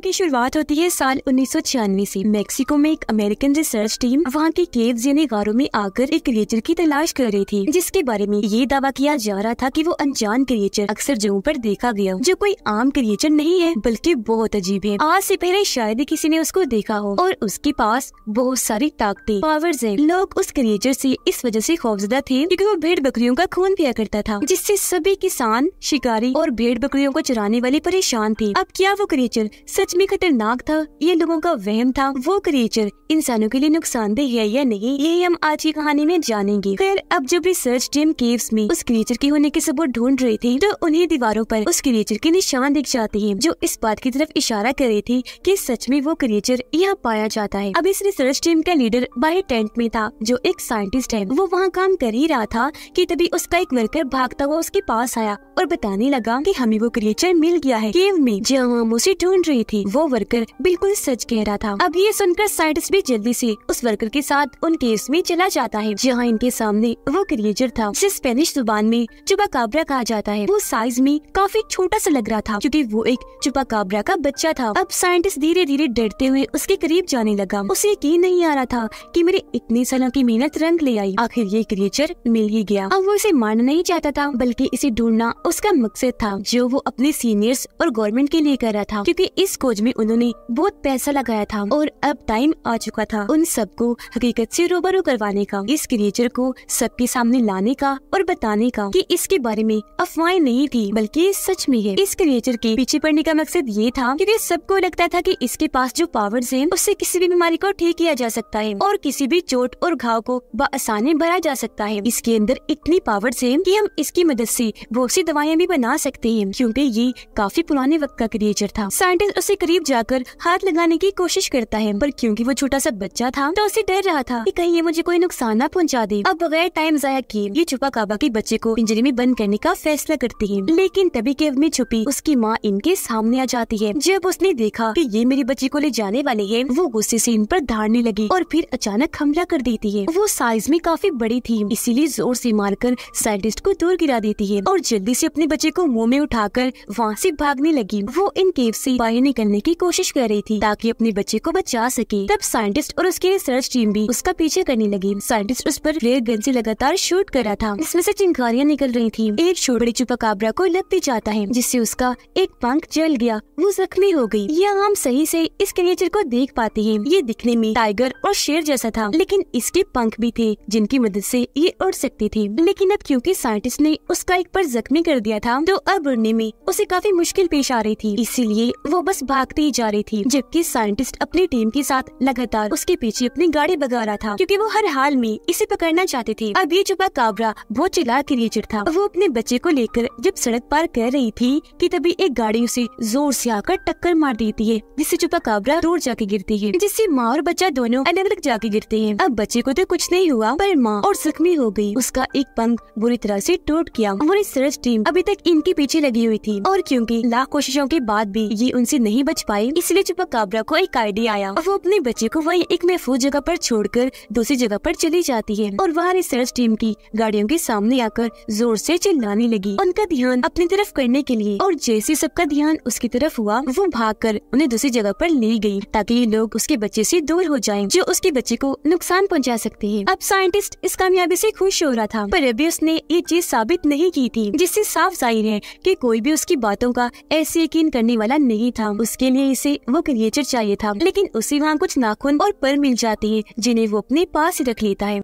की शुरुआत होती है साल उन्नीस से मेक्सिको में एक अमेरिकन रिसर्च टीम वहाँ के केव्स यानी गारों में आकर एक क्रिएचर की तलाश कर रही थी, जिसके बारे में ये दावा किया जा रहा था कि वो अनजान क्रिएचर अक्सर जगहों पर देखा गया जो कोई आम क्रिएचर नहीं है, बल्कि बहुत अजीब है। आज से पहले शायद ही किसी ने उसको देखा हो, और उसके पास बहुत सारी ताकतें पावर्स है। लोग उस क्रिएचर से इस वजह से खौफजदा थे क्योंकि वो भेड़ बकरियों का खून पिया करता था, जिससे सभी किसान, शिकारी और भेड़ बकरियों को चराने वाले परेशान थे। अब क्या वो क्रिएचर सच में खतरनाक था। ये लोगों का वहम था। वो क्रिएचर इंसानों के लिए नुकसानदेह है या नहीं, यही हम आज की कहानी में जानेंगे। खैर, अब जब रिसर्च टीम केव्स में उस क्रिएचर के होने के सबूत ढूंढ रही थी तो उन्हें दीवारों पर उस क्रिएचर के निशान दिख जाते हैं, जो इस बात की तरफ़ इशारा कर रही थी कि सच में वो क्रिएचर यहाँ पाया जाता है। अब इस रिसर्च टीम का लीडर बाहर टेंट में था, जो एक साइंटिस्ट है। वो वहाँ काम कर ही रहा था कि तभी उसका एक वर्कर भागता हुआ उसके पास आया और बताने लगा कि हमें वो क्रिएचर मिल गया है। केव में, जहाँ हम उसे ढूंढ रही थी। वो वर्कर बिल्कुल सच कह रहा था। अब ये सुनकर साइंटिस्ट भी जल्दी से उस वर्कर के साथ उन केव्स में चला जाता है, जहाँ इनके सामने वो क्रिएचर था, जिसे स्पेनिश ज़ुबान में चुपाकाब्रा कहा जाता है। वो साइज़ में काफ़ी छोटा सा लग रहा था, क्योंकि वो एक चुपाकाब्रा का बच्चा था। अब साइंटिस्ट धीरे धीरे डरते हुए उसके करीब जाने लगा। उसे यकीन नहीं आ रहा था कि मेरे इतने सालों की मेहनत रंग ले आई। आखिर ये क्रिएचर मिल ही गया। अब वो इसे मारना नहीं चाहता था, बल्कि इसे ढूंढना उसका मकसद था, जो वो अपने सीनियर्स और गवर्नमेंट के लिए कर रहा था, क्योंकि इस खोज में उन्होंने बहुत पैसा लगाया था और अब टाइम आ चुका था उन सबको हकीकत से रूबरू करवाने का, इस क्रिएचर को सबके सामने लाने का और बताने का कि इसके बारे में अफवाहें नहीं थी, बल्कि सच में है। इस क्रिएचर के पीछे पड़ने का मकसद ये था क्योंकि सबको लगता था कि इसके पास जो पावर्स हैं, उससे किसी भी बीमारी को ठीक किया जा सकता है और किसी भी चोट और घाव को बसानी भरा जा सकता है। इसके अंदर इतनी पावर्स हैं कि हम इसकी मदद से बहुत सी दवाइयाँ भी बना सकते हैं, क्योंकि ये काफ़ी पुराने वक्त का क्रिएचर था। साइंटिस्ट उसे करीब जाकर हाथ लगाने की कोशिश करता है। पर क्योंकि वो छोटा सा बच्चा था तो उसे डर रहा था कि कहीं ये मुझे कोई नुकसान न पहुँचा दे। अब बगैर टाइम जाया किए, ये छुपा काबा के बच्चे को पिंजरे में बंद करने का फैसला करती है। लेकिन तभी केव में छुपी उसकी माँ इनके सामने आ जाती है। जब उसने देखा की ये मेरे बच्चे को ले जाने वाले है, वो गुस्से ऐसी इन पर धारने लगी और फिर अचानक हमला कर देती है। वो साइज़ में काफ़ी बड़ी थी, इसीलिए ज़ोर से मारकर साइंटिस्ट को दूर गिरा देती है और जल्दी से अपने बच्चे को मुँह में उठाकर वहाँ से भागने लगी। वो इन केव से बाहर निकलने की कोशिश कर रही थी ताकि अपने बच्चे को बचा सके। तब साइंटिस्ट और उसकी रिसर्च टीम भी उसका पीछे करने लगी। साइंटिस्ट उस पर फ्लेयर गन से लगातार शूट कर रहा था। इसमें से चिंगारियाँ निकल रही थी। एक छोटी चुपाकाबरा को लग भी जाता है, जिससे उसका एक पंख जल गया। वो जख्मी हो गई। यह हम सही से इस क्रिएचर को देख पाते हैं। ये दिखने में टाइगर और शेर जैसा था, लेकिन इसके पंख भी थे, जिनकी मदद से ये उड़ सकती थी। लेकिन अब क्योंकि साइंटिस्ट ने उसका एक पर जख्मी कर दिया था तो अब उड़ने में उसे काफ़ी मुश्किल पेश आ रही थी। इसीलिए वो बस भागती ही जा रही थी, जबकि साइंटिस्ट अपनी टीम के साथ लगातार उसके पीछे अपनी गाड़ी भगा रहा था, क्योंकि वो हर हाल में इसे पकड़ना चाहते थे। अब ये चुपा काबरा बहुत चिल्ला क्रिएचर था। वो अपने बच्चे को लेकर जब सड़क पार कर रही थी कि तभी एक गाड़ी उसे ज़ोर से आकर टक्कर मार देती है, जिससे चुपा काबरा दूर जाके गिरती है, जिससे माँ और बच्चा दोनों अलग अलग जाके गिरते हैं। अब बच्चे को तो कुछ नहीं हुआ, पर माँ और जख्मी हो गई। उसका एक पंख बुरी तरह से टूट गया। और सर्च टीम अभी तक इनके पीछे लगी हुई थी। और क्योंकि लाख कोशिशों के बाद भी ये उनसे नहीं बच पाई इसलिए चुपा काबरा को एक आइडिया आया। और वो अपने बच्चे को वही एक महफूज जगह पर छोड़कर दूसरी जगह पर चली जाती है। और वहाँ रिसर्च टीम की गाड़ियों के सामने आकर ज़ोर से चिल्लाने लगी। उनका ध्यान अपनी तरफ़ करने के लिए और जैसे सबका ध्यान उसकी तरफ़ हुआ, वो भागकर उन्हें दूसरी जगह पर ले गई ताकि ये लोग उसके बच्चे से दूर हो जाएँ, जो उसके बच्चे को नुकसान पहुँचा सकते हैं। अब साइंटिस्ट इस कामयाबी से खुश हो रहा था, पर अभी उसने ये चीज़ साबित नहीं की थी, जिससे साफ़ ज़ाहिर है कि कोई भी उसकी बातों का ऐसे यकीन करने वाला नहीं था। उसके लिए इसे वो क्रिएचर चाहिए था। लेकिन उसे वहाँ कुछ नाखून और पर मिल जाती है, जिन्हें वो अपने पास रख लेता है।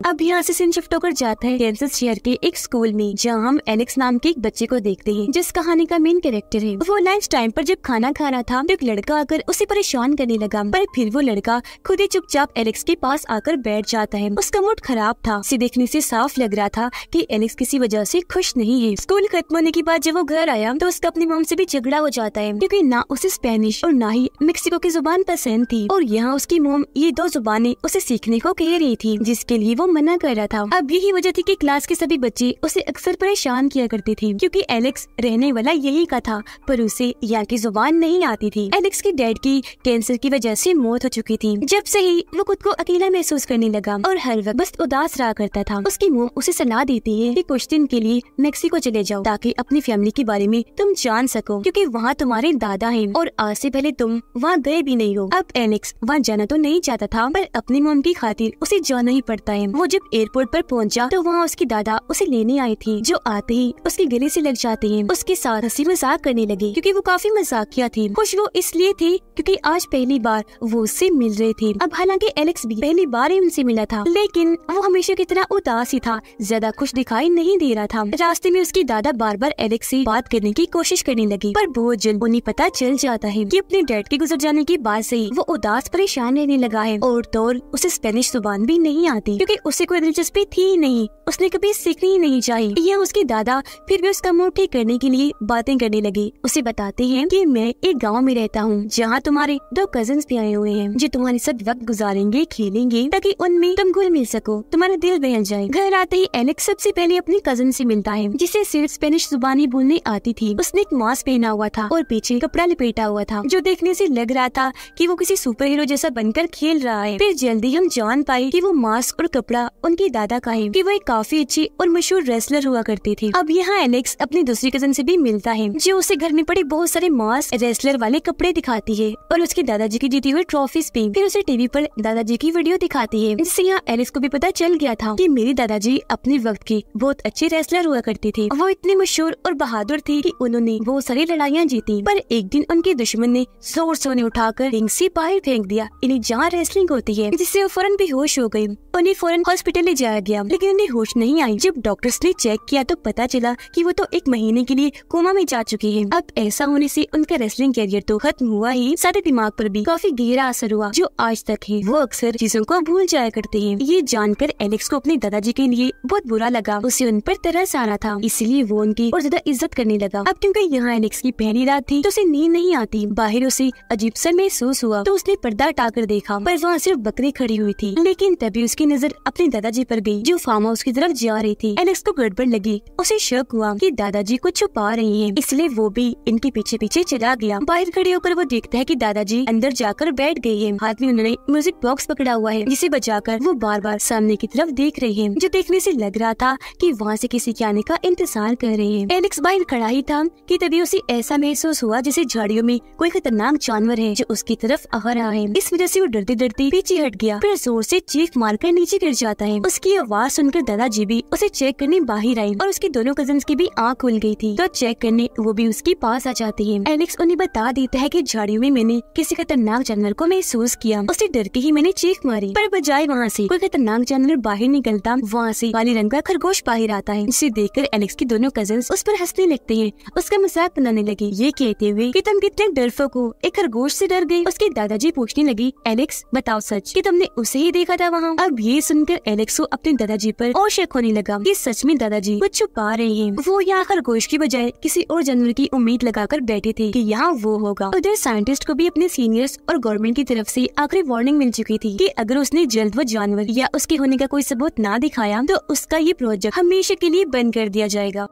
अब यहाँ से सीन शिफ्ट होकर जाता है कैंसस शहर के एक स्कूल में, जहाँ हम एलेक्स नाम के एक बच्चे को देखते हैं, जिस कहानी का मेन कैरेक्टर है। वो लंच टाइम पर जब खाना खा रहा था तो एक लड़का आकर उसे परेशान करने लगा, पर फिर वो लड़का खुद ही चुपचाप एलेक्स के पास आकर बैठ जाता है। उसका मूड खराब था। उसे देखने से साफ़ लग रहा था कि एलेक्स किसी वजह से खुश नहीं है। स्कूल खत्म होने के बाद जब वो घर आया तो उसका अपनी मोम से भी झगड़ा हो जाता है, क्योंकि ना उसे स्पेनिश और ना ही मेक्सिको की ज़ुबान पसंद थी, और यहाँ उसकी मोम ये दो जुबानें उसे सीखने को कह रही थी, जिसके लिए वो मना कर रहा था। अब यही वजह थी कि क्लास के सभी बच्चे उसे अक्सर परेशान किया करते थे, क्योंकि एलेक्स रहने वाला यही का था, पर उसे यहाँ की ज़ुबान नहीं आती थी। एलेक्स की डैड की कैंसर की वजह से मौत हो चुकी थी। जब से ही वो खुद को अकेला महसूस करने लगा और हर वक्त बस उदास रहा करता था, उसकी मुँह उसे सलाह देती है कि कुछ दिन के लिए मेक्सिको चले जाओ, ताकि अपनी फैमिली के बारे में तुम जान सको, क्योंकि वहाँ तुम्हारे दादा है और आज से पहले तुम वहाँ गए भी नहीं हो। अब एलेक्स वहाँ जाना तो नहीं चाहता था, पर अपनी मोम की खातिर उसे जाना ही पड़ता है। वो जब एयरपोर्ट पर पहुँचा तो वहाँ उसकी दादा उसे लेने आई थी, जो आते ही उसके गले से लग जाते हैं। उसके साथ हँसी मज़ाक करने लगे, क्योंकि वो काफ़ी मजाकिया थी। खुश वो इसलिए थी, क्योंकि आज पहली बार वो उससे मिल रहे थे। अब हालाँकि एलेक्स भी पहली बार ही उनसे मिला था, लेकिन वो हमेशा की तरह उदास ही था। ज़्यादा खुश दिखाई नहीं दे रहा था। रास्ते में उसकी दादा बार बार एलेक्स से बात करने की कोशिश करने लगी, पर बहुत जल्द उन्हें पता चल जाता है कि अपने डैड के गुजर जाने के बाद से ही वो उदास परेशान रहने लगा है, और तो उसे स्पेनिश ज़ुबान भी नहीं आती, क्योंकि उसे कोई दिलचस्पी थी ही नहीं। उसने कभी सीखनी ही नहीं चाहिए यह उसकी दादा, फिर भी उसका मूड ठीक करने के लिए बातें करने लगी। उसे बताते हैं कि मैं एक गाँव में रहता हूँ, जहाँ तुम्हारे दो कज़न भी आए हुए हैं, जो तुम्हारे साथ वक्त गुजारेंगे, खेलेंगे, ताकि उनमें तुम घुल मिल सको, तुम्हारा दिल बहल जाए। घर आते ही एलेक्स सबसे पहले अपनी कज़न से मिलता है, जिसे सिर्फ़ स्पेनिश जुबानी बोलने आती थी। उसने एक मास्क पहना हुआ था और पीछे कपड़ा लपेटा हुआ था, जो देखने से लग रहा था कि वो किसी सुपर हीरो जैसा बनकर खेल रहा है। फिर जल्दी हम जान पाए कि वो मास्क और कपड़ा उनके दादा का है कि वो एक काफ़ी अच्छी और मशहूर रेसलर हुआ करती थी। अब यहाँ एलेक्स अपनी दूसरी कज़न से भी मिलता है, जो उसे घर में पड़े बहुत सारे मास्क रेसलर वाले कपड़े दिखाती है और उसके दादाजी की जीती हुई ट्रॉफीज भी। फिर उसे टीवी पर दादाजी की वीडियो दिखाती है, जिससे यहाँ एलेक्स को भी पता चल गया था कि मेरे दादाजी अपने वक्त की बहुत अच्छे रेसलर हुआ करती थी। वो इतने मशहूर और बहादुर थी कि उन्होंने बहुत सारी लड़ाइयाँ जीती, पर एक दिन उनके दुश्मन ने ज़ोर से उन्हें उठाकर रिंग से बाहर फेंक दिया। इन्हें जहाँ रेसलिंग होती है, जिससे वो फ़ौरन बेहोश हो गई उन्हें फ़ौरन हॉस्पिटल ले जाया गया। लेकिन उन्हें होश नहीं आई। जब डॉक्टर्स ने चेक किया तो पता चला कि वो तो एक महीने के लिए कोमा में जा चुकी है। अब ऐसा होने से उनका रेसलिंग कैरियर तो खत्म हुआ ही, सारे दिमाग पर भी काफ़ी गहरा असर हुआ, जो आज तक है। वो अक्सर चीज़ों को भूल जाया करते हैं। ये जानकर एलेक्स को अपने दादाजी के लिए बहुत बुरा लगा। उसे उन पर तरस आ रहा था, इसलिए वो उनकी और ज़्यादा इज़्ज़त करने लगा। अब क्योंकि यहाँ एलेक्स की पहली रात थी तो उसे नींद नहीं आती। बाहर उसे अजीब सा महसूस हुआ तो उसने पर्दा हटाकर देखा, पर वहाँ सिर्फ़ बकरी खड़ी हुई थी। लेकिन तभी उसकी नज़र अपने दादाजी पर गई, जो फार्म हाउस की तरफ़ जा रही थी। एलेक्स को गड़बड़ लगी। उसे शक हुआ कि दादाजी को छुपा रही हैं। इसलिए वो भी इनके पीछे पीछे चला गया। बाहर खड़े होकर वो देखता है कि दादाजी अंदर जाकर बैठ गए हैं। हाथ में उन्होंने म्यूज़िक बॉक्स पकड़ा हुआ है, जिसे बचाकर वो बार बार सामने की तरफ़ देख रहे हैं, जो देखने से लग रहा था कि वहाँ से किसी के आने का इंतज़ार कर रहे हैं। एलेक्स बाहर खड़ा ही था कि तभी उसे ऐसा महसूस हुआ जैसे झाड़ियों में कोई खतरनाक जानवर है, जो उसकी तरफ़ आ रहा है। इस वजह से वो डरते डरते पीछे हट गया, फिर ज़ोर से चीख मारकर नीचे गिर जाता है। उसकी आवाज़ सुनकर दादाजी भी उसे चेक करने बाहर आई और उसके दोनों कज़न की भी आँख खुल गई थी। तो चेक करने वो भी उसके पास आ जाती है। एलेक्स उन्हें बता देता है की झाड़ियों में मैंने किसी खतरनाक जानवर को महसूस किया। उसे डर के ही मैंने चीख मारी। पर बजाय वहाँ ऐसी कोई खतरनाक जानवर बाहर निकलता, वहाँ ऐसी काले रंग का खरगोश बाहर आता है। जिसे देखकर एलेक्स के दोनों कज़न उस पर हंसने लगते हैं। उसका मज़ाक बनाने लगे। ये कहते हुए कि तुम कितने डरफो को एक खरगोश से डर गए। उसके दादाजी पूछने लगी एलेक्स बताओ सच, कि तुमने उसे ही देखा था वहाँ? अब ये सुनकर एलेक्सो अपने दादाजी पर और शक होने लगा। कि सच में दादाजी कुछ छुपा रहे हैं। वो यहाँ खरगोश की बजाय किसी और जानवर की उम्मीद लगाकर बैठे थे कि यहाँ वो होगा। उधर साइंटिस्ट को भी अपने सीनियर्स और गवर्नमेंट की तरफ़ से आखिरी वार्निंग मिल चुकी थी कि अगर उसने जल्द वो जानवर या उसके होने का कोई सबूत ना दिखाया तो उसका ये प्रोजेक्ट हमेशा के लिए बंद कर दिया जाएगा।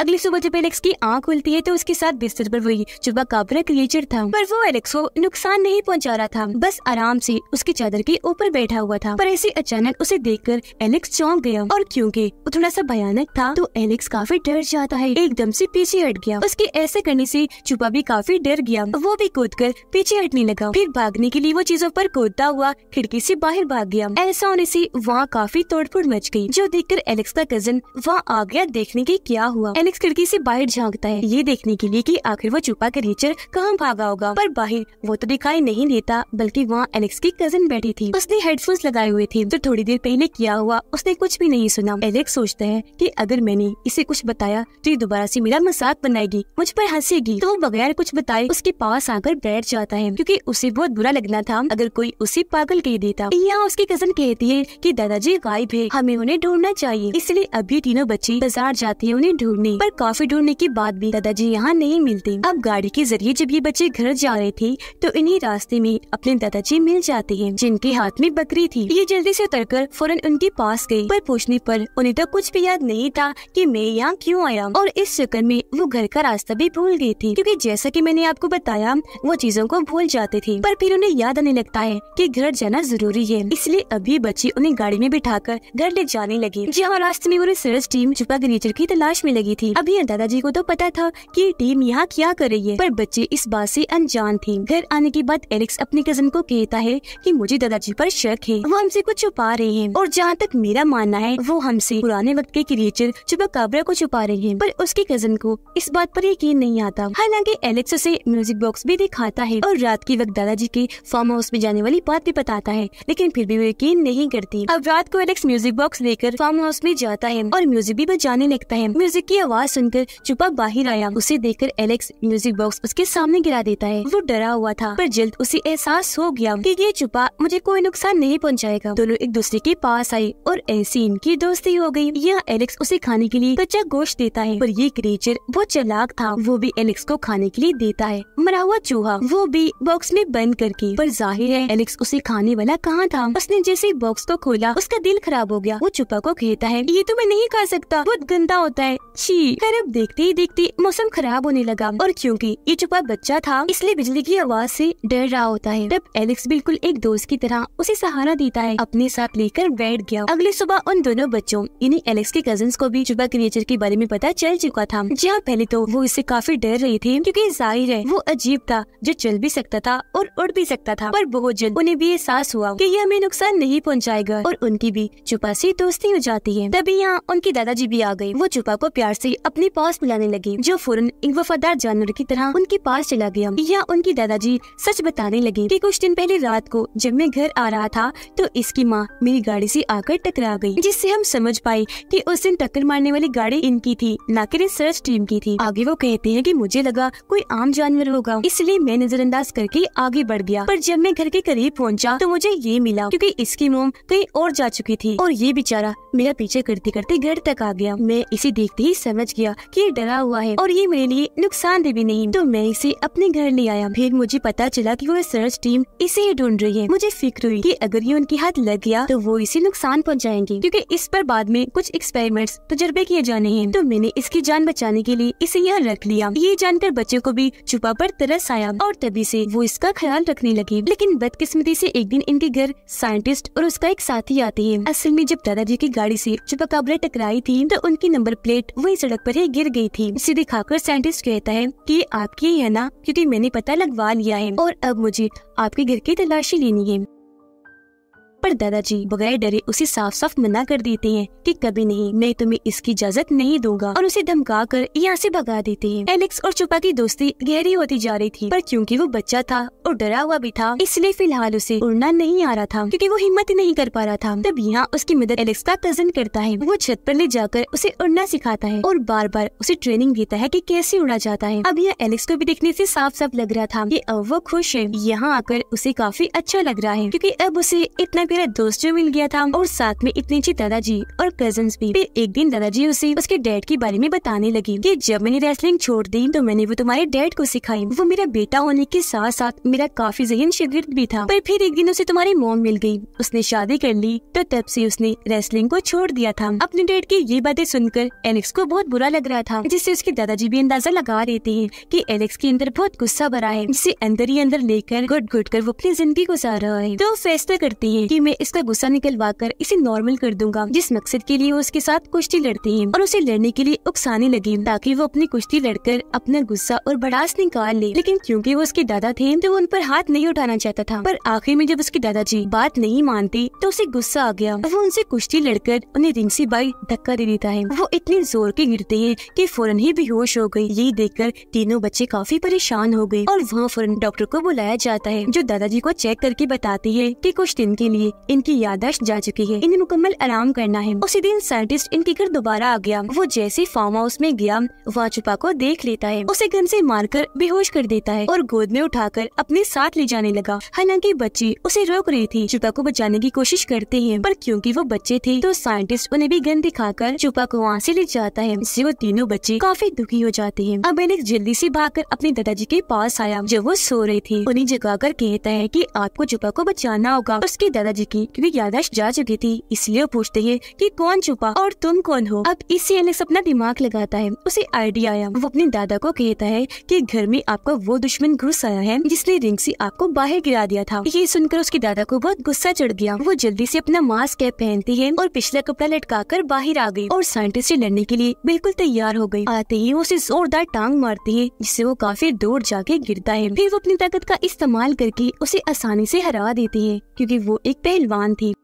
अगली सुबह जब एलेक्स की आँख खुलती है तो उसके साथ बिस्तर पर वही चुबा काबरा क्रिएचर था। पर वो एलेक्स को नुकसान नहीं पहुँचा रहा था। बस आराम से उसकी चादर के ऊपर बैठा हुआ था। पर ऐसे अचानक उसे देखकर एलेक्स चौंक गया। और क्योंकि वो थोड़ा सा भयानक था तो एलेक्स काफ़ी डर जाता है। एकदम से पीछे हट गया। उसके ऐसे करने से चुपा भी काफ़ी डर गया। वो भी कूद कर पीछे हटने लगा। फिर भागने के लिए वो चीज़ों पर कूदता हुआ खिड़की से बाहर भाग गया। ऐसा होने से वहाँ काफ़ी तोड़फोड़ मच गई, जो देखकर एलेक्स का कज़न वहाँ आ गया देखने की क्या हुआ। एलेक्स खिड़की से बाहर झांकता है। ये देखने के लिए कि आखिर वो छुपा क्रीचर कहाँ भागा होगा। पर बाहर, वो तो दिखाई नहीं देता, बल्कि वहाँ एलेक्स की कज़न बैठी थी। उसने हेडफोन्स लगाए हुए थे तो थोड़ी देर पहले किया हुआ, उसने कुछ भी नहीं सुना। एलेक्स सोचता है कि अगर मैंने इसे कुछ बताया तो ये दोबारा से मेरा मज़ाक बनाएगी, मुझ पर हंसेगी। तो वो बगैर कुछ बताए, उसके पास आकर बैठ जाता है, क्योंकि उसे बहुत बुरा लगना था, अगर कोई उसे पागल कह देता। यहाँ उसकी कज़न कहती है कि दादाजी गायब है, हमें उन्हें ढूंढना चाहिए। इसलिए अभी तीनों बच्चे बाज़ार जाते हैं उन्हें ढूँढने। पर काफ़ी ढूँढने के बाद भी दादाजी यहाँ नहीं मिलते। अब गाड़ी के ज़रिए जब ये बच्चे घर जा रहे थे तो इन्हीं रास्ते में अपने दादाजी मिल जाते हैं, जिनके हाथ में बकरी थी। ये जल्दी से उतरकर फ़ौरन उनके पास गई पर पूछने पर उन्हें तो कुछ भी याद नहीं था कि मैं यहाँ क्यों आया। और इस चक्कर में वो घर का रास्ता भी भूल गई थी, क्योंकि जैसा कि मैंने आपको बताया, वो चीज़ों को भूल जाते थे। पर फिर उन्हें याद आने लगता है कि घर जाना ज़रूरी है, इसलिए अभी बच्ची उन्हें गाड़ी में बिठाकर घर ले जाने लगी। जहाँ रास्ते में वो रिसर्च टीम छुपा नेचर की तलाश में लगी थी अभी दादाजी को तो पता था कि टीम यहाँ क्या कर रही है, पर बच्चे इस बात से अनजान थी। घर आने के बाद एलेक्स अपने कज़न को कहता है कि मुझे दादाजी पर शक है। वो हमसे कुछ छुपा रहे हैं और जहाँ तक मेरा मानना है, वो हमसे पुराने वक्त के क्रिएचर चुपाकाबरा को छुपा रहे हैं, पर उसके कज़न को इस बात पर यकीन नहीं आता। हालाँकि एलेक्स उसे म्यूज़िक बॉक्स भी दिखाता है और रात के वक्त दादाजी के फार्म हाउस में जाने वाली बात भी बताता है, लेकिन फिर भी वो यकीन नहीं करती। अब रात को एलेक्स म्यूज़िक बॉक्स लेकर फार्म हाउस में जाता है और म्यूज़िक भी बजाने लगता है। म्यूज़िक की आवाज़ सुनकर चुपा बाहर आया। उसे देखकर एलेक्स म्यूज़िक बॉक्स उसके सामने गिरा देता है। वो डरा हुआ था, पर जल्द उसे एहसास हो गया कि ये चुपा मुझे कोई नुकसान नहीं पहुंचाएगा। दोनों एक दूसरे के पास आए और ऐसी इनकी दोस्ती हो गई। यह एलेक्स उसे खाने के लिए कच्चा गोश्त देता है, पर ये क्रिएचर बहुत चलाक था। वो भी एलेक्स को खाने के लिए देता है। मरा हुआ चूहा, वो भी बॉक्स में बंद करके। पर ज़ाहिर है एलेक्स उसे खाने वाला कहाँ था? उसने जैसे बॉक्स को खोला, उसका दिल खराब हो गया। वो चुपा को कहता है, ये तो मैं नहीं खा सकता। बहुत गंदा होता है। खैर अब देखते ही देखते मौसम खराब होने लगा। और क्योंकि ये छुपा बच्चा था, इसलिए बिजली की आवाज़ से डर रहा होता है। तब एलेक्स बिल्कुल एक दोस्त की तरह उसे सहारा देता है, अपने साथ लेकर बैठ गया। अगली सुबह उन दोनों बच्चों यानी एलेक्स के कज़न को भी चुपा क्रिएचर के बारे में पता चल चुका था। जहाँ पहले तो वो इससे काफ़ी डर रही थी, क्योंकि ज़ाहिर है वो अजीब था, जो चल भी सकता था और उड़ भी सकता था। पर बहुत जल्द उन्हें भी एहसास हुआ कि ये हमें नुकसान नहीं पहुंचाएगा और उनकी भी छुपा से दोस्ती हो जाती है। तभी यहाँ उनकी दादाजी भी आ गए। वो छुपा को प्यार से अपने पास मिलाने लगी, जो फ़ौरन एक वफादार जानवर की तरह उनके पास चला गया। या उनकी दादाजी सच बताने लगे कि कुछ दिन पहले रात को जब मैं घर आ रहा था तो इसकी माँ मेरी गाड़ी से आकर टकरा गई, जिससे हम समझ पाए कि उस दिन टक्कर मारने वाली गाड़ी इनकी थी, न कि रिसर्च टीम की थी। आगे वो कहते हैं कि मुझे लगा कोई आम जानवर होगा, इसलिए मैं नजरअंदाज करके आगे बढ़ गया। पर जब मैं घर के करीब पहुँचा तो मुझे ये मिला, क्योंकि इसकी मोम कहीं और जा चुकी थी, और ये बेचारा मेरा पीछे करते करते घर तक आ गया। मैं इसे देखते ही समझ गया कि ये डरा हुआ है और ये मेरे लिए नुकसानदेह भी नहीं। तो मैं इसे अपने घर ले आया। फिर मुझे पता चला कि वो सर्च टीम इसे ही ढूंढ रही है। मुझे फ़िक्र हुई कि अगर ये उनके हाथ लग गया तो वो इसे नुकसान पहुंचाएँगे। क्योंकि इस पर बाद में कुछ एक्सपेरिमेंट्स तजर्बे किए जाने हैं। तो मैंने इसकी जान बचाने के लिए इसे यहाँ रख लिया। ये जानकर बच्चों को भी छुपा पर तरस आया और तभी से वो इसका ख्याल रखने लगी। लेकिन बदकिस्मती से एक दिन इनके घर साइंटिस्ट और उसका एक साथी आते हैं। असल में जब दादाजी की गाड़ी से चुपाकाबरे टकराई थी तो उनकी नंबर प्लेट वही सड़क पर ही गिर गई थी। इसे दिखाकर साइंटिस्ट कहता है कि आपकी है ना? क्योंकि मैंने पता लगवा लिया है। और अब मुझे आपके घर की तलाशी लेनी है। पर दादाजी बगैर डरे उसे साफ़ साफ़ मना कर देते हैं कि कभी नहीं, मैं तुम्हें इसकी इजाज़त नहीं दूँगा। और उसे धमका कर यहाँ से भगा देते हैं। एलेक्स और चुपा की दोस्ती गहरी होती जा रही थी, पर क्योंकि वो बच्चा था और डरा हुआ भी था, इसलिए फ़िलहाल उसे उड़ना नहीं आ रहा था, क्योंकि वो हिम्मत नहीं कर पा रहा था। तब यहाँ उसकी मदद एलेक्स का कज़न करता है। वो छत पर ले जाकर उसे उड़ना सिखाता है और बार बार उसे ट्रेनिंग देता है की कैसे उड़ा जाता है। अब यहाँ एलेक्स को भी देखने ऐसी साफ़ साफ़ लग रहा था की अब वो खुश है। यहाँ आकर उसे काफ़ी अच्छा लग रहा है, क्यूँकी अब उसे इतना मेरा दोस्त जो मिल गया था और साथ में इतनी अच्छी दादाजी और कज़न भी। फिर एक दिन दादाजी उसे उसके डैड के बारे में बताने लगी कि जब मैंने रेसलिंग छोड़ दी तो मैंने वो तुम्हारे डैड को सिखाई। वो मेरा बेटा होने के साथ साथ मेरा काफ़ी जहन शिगिर्द भी था। पर फिर एक दिन उसे तुम्हारी मोम मिल गई। उसने शादी कर ली तो तब से उसने रेसलिंग को छोड़ दिया था। अपने डैड की ये बातें सुनकर एलेक्स को बहुत बुरा लग रहा था, जिससे उसके दादाजी भी अंदाज़ा लगा रहे थे कि एलेक्स के अंदर बहुत गुस्सा भरा है। जिसे अंदर ही अंदर लेकर घुट घुट कर वो अपनी ज़िंदगी गुजार रहा है। तो फैसला करती है कि मैं इसका गुस्सा निकलवा कर इसे नॉर्मल कर दूँगा, जिस मकसद के लिए वो उसके साथ कुश्ती लड़ती है और उसे लड़ने के लिए उकसाने लगी ताकि वो अपनी कुश्ती लड़कर अपना गुस्सा और बड़ास निकाल ले। लेकिन क्योंकि वो उसके दादा थे तो वो उन पर हाथ नहीं उठाना चाहता था। पर आखिर में जब उसके दादाजी बात नहीं मानते तो उसे गुस्सा आ गया। वो उनसे कुश्ती लड़कर उन्हें रिंसी बाई धक्का दे देता है। वो इतने ज़ोर के गिरते हैं कि फ़ौरन ही बेहोश हो गई। ये देखकर तीनों बच्चे काफ़ी परेशान हो गए और वहाँ फ़ौरन डॉक्टर को बुलाया जाता है, जो दादाजी को चेक करके बताती है की कुछ दिन के लिए लिए इनकी यादाश्त जा चुकी है। इन्हें मुकम्मल आराम करना है। उसी दिन साइंटिस्ट इनके घर दोबारा आ गया। वो जैसे फार्म हाउस में गया वहाँ छुपा को देख लेता है। उसे गन से मारकर बेहोश कर देता है और गोद में उठाकर अपने साथ ले जाने लगा। हालाँकि बच्ची उसे रोक रही थी। छुपा को बचाने की कोशिश करते हैं, पर क्योंकि वो बच्चे थे तो साइंटिस्ट उन्हें भी गन दिखाकर छुपा को वहाँ से ले जाता है। जिससे वो तीनों बच्चे काफ़ी दुखी हो जाते हैं। अब एलेक्स जल्दी से भागकर अपने दादाजी के पास आया, जब वो सो रही थी। उन्हें जगाकर कहता है कि आपको छुपा को बचाना होगा। उसके दादाजी की क्योंकि यादाश्त जा चुकी थी। इसलिए पूछते हैं कि कौन छुपा और तुम कौन हो? अब इससे एलेक्स अपना दिमाग लगाता है। उसे आइडिया आया। वो अपने दादा को कहता है कि घर में आपका वो दुश्मन घुस आया है जिसने रिंग से आपको बाहर गिरा दिया था। ये सुनकर उसके दादा को बहुत गुस्सा चढ़ गया। वो जल्दी से अपना मास्क कैप पहनती है और पिछला कपड़ा लटका कर बाहर आ गई और साइंटिस्ट से लड़ने के लिए बिल्कुल तैयार हो गई। आते ही उसे जोरदार टांग मारती है, जिससे वो काफ़ी दूर जाके गिरता है। फिर वो अपनी ताकत का इस्तेमाल करके उसे आसानी से हरा देती है, क्योंकि वो एक पहलवान थी।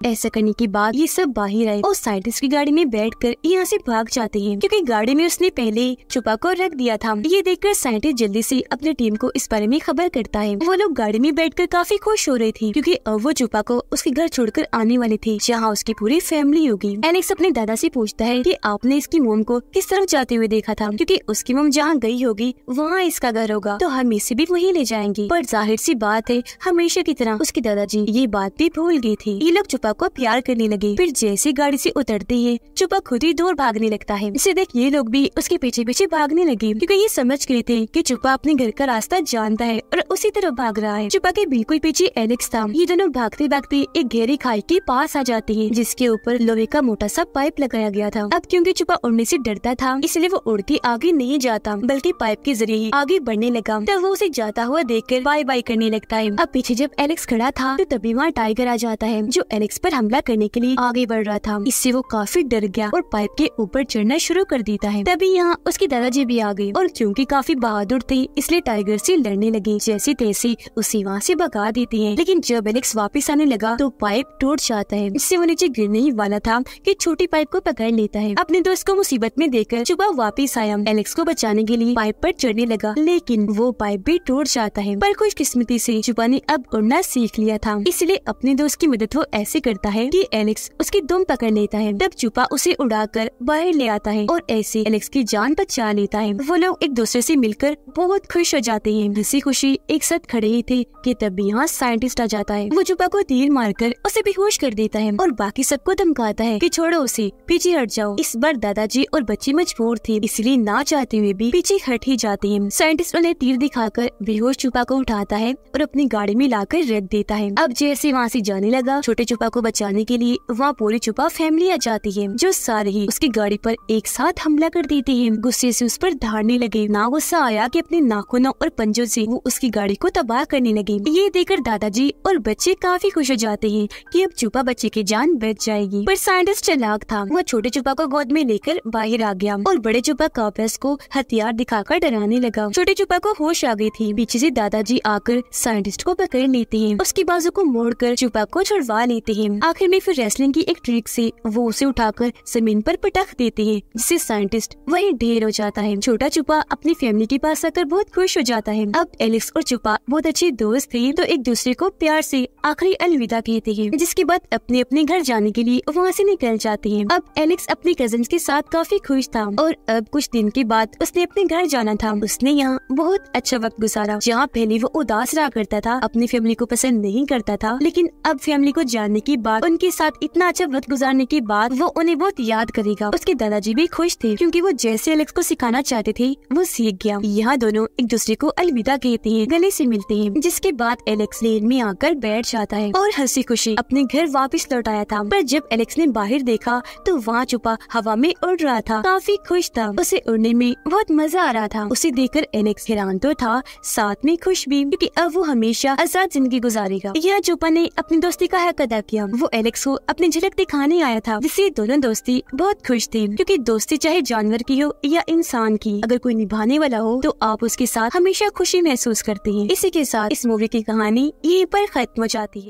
ऐसा करने के बाद ये सब बाहर आए और साइंटिस्ट की गाड़ी में बैठकर यहाँ ऐसी भाग जाते हैं, क्योंकि गाड़ी में उसने पहले छुपा को रख दिया था। ये देखकर साइंटिस्ट जल्दी से अपनी टीम को इस बारे में खबर करता है। वो लोग गाड़ी में बैठकर काफ़ी खुश हो रहे थे, क्योंकि अब वो छुपा को उसके घर छोड़कर आने वाले थे, जहाँ उसकी पूरी फैमिली होगी। एलेक्स अपने दादा से पूछता है की आपने इसकी मोम को किस तरफ़ जाते हुए देखा था? क्यूँकी उसकी मोम जहाँ गई होगी, वहाँ इसका घर होगा। तो हम इसे भी वही ले जाएँगे। पर ज़ाहिर सी बात है, हमेशा की तरह उसके दादाजी ये बात भी भूल गई थी। ये लोग छुपा को प्यार करने लगे। फिर जैसे गाड़ी से उतरते ही चुपा खुद ही दूर भागने लगता है। इसे देख ये लोग भी उसके पीछे पीछे भागने लगे, क्योंकि ये समझ गए थे कि चुपा अपने घर का रास्ता जानता है और उसी तरफ़ भाग रहा है। चुपा के बिल्कुल पीछे एलेक्स था। ये दोनों भागते भागते एक गहरी खाई के पास आ जाते हैं, जिसके ऊपर लोहे का मोटा सा पाइप लगाया गया था। अब क्योंकि चुपा उड़ने से डरता था, इसलिए वो उड़ के आगे नहीं जाता, बल्कि पाइप के ज़रिए ही आगे बढ़ने लगा। तब वो उसे जाता हुआ देखकर बाय बाय करने लगता है। अब पीछे जब एलेक्स खड़ा था तो तभी वहाँ टाइगर आ जाता है, जो एलेक्स पर हमला करने के लिए आगे बढ़ रहा था। इससे वो काफ़ी डर गया और पाइप के ऊपर चढ़ना शुरू कर देता है। तभी यहाँ उसके दादाजी भी आ गए और क्योंकि काफ़ी बहादुर थे, इसलिए टाइगर से लड़ने लगे। जैसे तैसे उसे वहाँ से भगा देती है। लेकिन जब एलेक्स वापस आने लगा तो पाइप टूट जाता है। इससे वो नीचे गिरने ही वाला था कि छोटी पाइप को पकड़ लेता है। अपने दोस्त को मुसीबत में देखकर चुपा वापस आया। एलेक्स को बचाने के लिए पाइप पर चढ़ने लगा। लेकिन वो पाइप भी टूट जाता है। पर खुश किस्मती से चुपा ने अब उड़ना सीख लिया था। इसलिए अपने दोस्त की मदद वो ऐसे करता है कि एलेक्स उसकी दुम पकड़ लेता है। तब चुपा उसे उड़ाकर बाहर ले आता है और ऐसे एलेक्स की जान बचा लेता है। वो लोग एक दूसरे से मिलकर बहुत खुश हो जाते हैं। हँसी खुशी एक साथ खड़े ही थे कि तब यहाँ साइंटिस्ट आ जाता है। वो चुपा को तीर मारकर उसे बेहोश कर देता है और बाकी सबको धमकाता है कि छोड़ो उसे, पीछे हट जाओ। इस बार दादाजी और बच्चे मजबूर थे, इसलिए ना चाहते हुए भी पीछे हट ही जाते हैं। साइंटिस्ट उन्हें तीर दिखाकर बेहोश चुपा को उठाता है और अपनी गाड़ी में लाकर रख देता है। अब जैसे वहाँ से जाने लगा, छोटे चुपा को बचाने के लिए वहाँ पूरी छुपा फैमिली आ जाती है, जो सारे ही उसकी गाड़ी पर एक साथ हमला कर देते हैं। गुस्से से उस पर धारने लगे। ना गुस्सा आया कि अपने नाखूनों और पंजों से वो उसकी गाड़ी को तबाह करने लगे। ये देखकर दादाजी और बच्चे काफ़ी खुश हो जाते हैं कि अब चुपा बच्चे की जान बच जाएगी। पर साइंटिस्ट चलाक था। वो छोटे चुपा को गोद में लेकर बाहर आ गया और बड़े चुपा कापस को हथियार दिखाकर डराने लगा। छोटे चुपा को होश आ गई थी। पीछे से दादाजी आकर साइंटिस्ट को पकड़ लेते हैं। उसकी बाजू को मोड़कर चुपा को छुड़वा लेते हैं। आखिर में फिर रेसलिंग की एक ट्रिक से वो उसे उठाकर ज़मीन पर पटक देते हैं, जिससे साइंटिस्ट वही ढेर हो जाता है। छोटा चुपा अपनी फैमिली के पास आकर बहुत खुश हो जाता है। अब एलेक्स और चुपा बहुत अच्छे दोस्त थे तो एक दूसरे को प्यार से आखिरी अलविदा कहते हैं, जिसके बाद अपने अपने घर जाने के लिए वहाँ से निकल जाते हैं। अब एलेक्स अपने कज़न के साथ काफ़ी खुश था और अब कुछ दिन के बाद उसने अपने घर जाना था। उसने यहाँ बहुत अच्छा वक्त गुजारा, जहाँ पहले वो उदास रहा करता था, अपनी फैमिली को पसंद नहीं करता था, लेकिन अब फैमिली को जानने के बाद उनके साथ इतना अच्छा वक्त गुजारने के बाद वो उन्हें बहुत याद करेगा। उसके दादाजी भी खुश थे, क्योंकि वो जैसे एलेक्स को सिखाना चाहते थे, वो सीख गया। यहाँ दोनों एक दूसरे को अलविदा कहते हैं, गले से मिलते हैं, जिसके बाद एलेक्स लेन में आकर बैठ जाता है और हँसी खुशी अपने घर वापस लौट आया था। पर जब एलेक्स ने बाहर देखा तो वहाँ छुपा हवा में उड़ रहा था। काफ़ी खुश था। उसे उड़ने में बहुत मज़ा आ रहा था। उसे देखकर एलेक्स हैरान तो था, साथ में खुश भी, क्योंकि अब वो हमेशा आज़ाद ज़िंदगी गुजारेगा। यह चुपा ने अपनी दोस्ती का हक अदा किया। वो एलेक्स को अपनी झलक दिखाने आया था, जिससे दोनों दोस्ती बहुत खुश थी। क्योंकि दोस्ती चाहे जानवर की हो या इंसान की, अगर कोई निभाने वाला हो तो आप उसके साथ हमेशा खुशी महसूस करते हैं। इसी के साथ इस मूवी की कहानी यहीं पर खत्म हो जाती है।